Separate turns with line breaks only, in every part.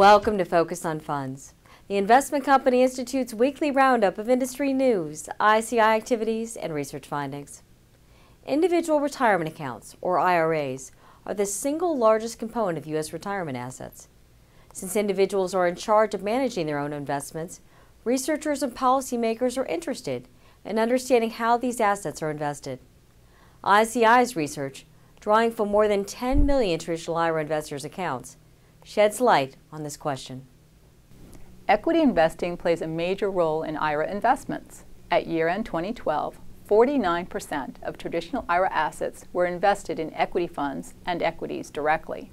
Welcome to Focus on Funds, the Investment Company Institute's weekly roundup of industry news, ICI activities, and research findings. Individual retirement accounts, or IRAs, are the single largest component of U.S. retirement assets. Since individuals are in charge of managing their own investments, researchers and policymakers are interested in understanding how these assets are invested. ICI's research, drawing from more than 10 million traditional IRA investors' accounts, sheds light on this question.
Equity investing plays a major role in IRA investments. At year-end 2012, 49% of traditional IRA assets were invested in equity funds and equities directly.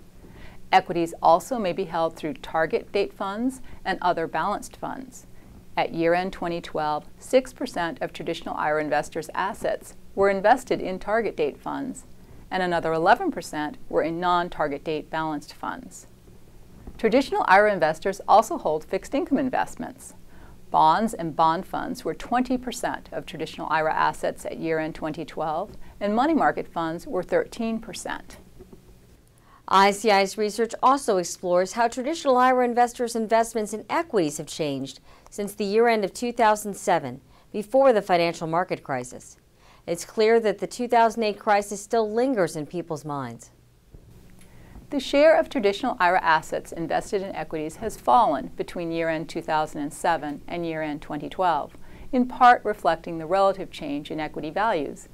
Equities also may be held through target date funds and other balanced funds. At year-end 2012, 6% of traditional IRA investors' assets were invested in target date funds, and another 11% were in non-target date balanced funds. Traditional IRA investors also hold fixed income investments. Bonds and bond funds were 20% of traditional IRA assets at year-end 2012, and money market funds were 13%.
ICI's research also explores how traditional IRA investors' investments in equities have changed since the year end of 2007, before the financial market crisis. It's clear that the 2008 crisis still lingers in people's minds.
The share of traditional IRA assets invested in equities has fallen between year-end 2007 and year-end 2012, in part reflecting the relative change in equity values.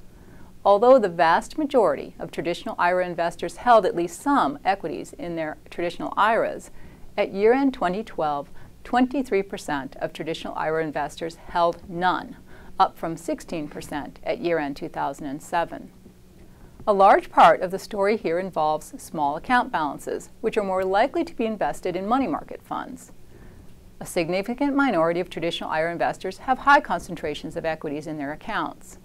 Although the vast majority of traditional IRA investors held at least some equities in their traditional IRAs, at year-end 2012, 23% of traditional IRA investors held none, up from 16% at year-end 2007. A large part of the story here involves small account balances, which are more likely to be invested in money market funds. A significant minority of traditional IRA investors have high concentrations of equities in their accounts.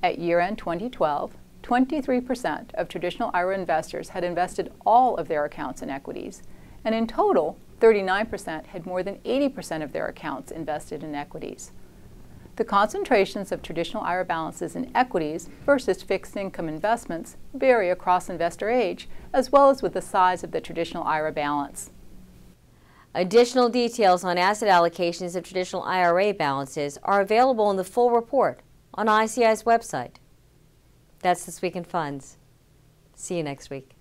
At year-end 2012, 23% of traditional IRA investors had invested all of their accounts in equities, and in total, 39% had more than 80% of their accounts invested in equities. The concentrations of traditional IRA balances in equities versus fixed income investments vary across investor age, as well as with the size of the traditional IRA balance.
Additional details on asset allocations of traditional IRA balances are available in the full report on ICI's website. That's This Week in Funds. See you next week.